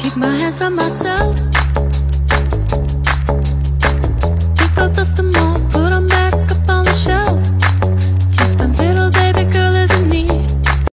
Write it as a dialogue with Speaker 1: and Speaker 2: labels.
Speaker 1: Keep my hands on myself. Think I'll dust them off,